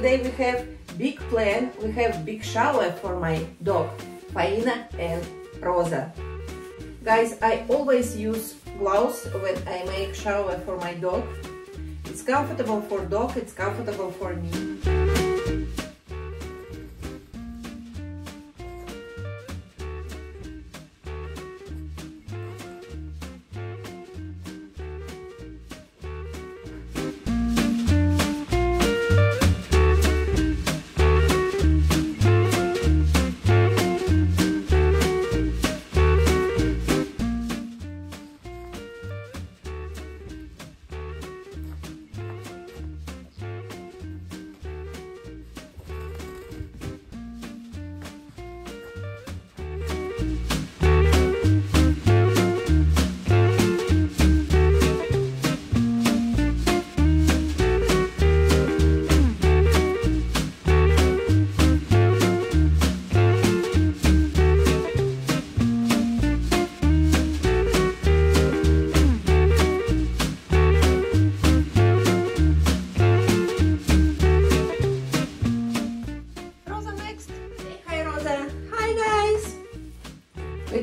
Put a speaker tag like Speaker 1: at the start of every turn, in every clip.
Speaker 1: today we have big plan. We have big shower for my dog, Faina and Rosa. Guys, I always use gloves when I make shower for my dog. It's comfortable for dog, it's comfortable for me.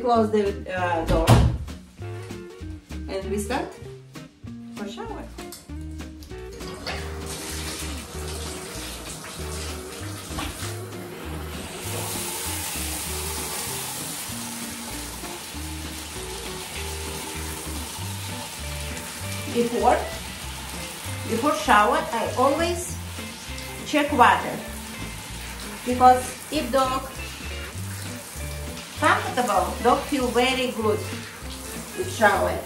Speaker 1: Close the uh, door and we start for shower. Before, before shower, I always check water because if dog comfortable, dog feel very good with shower.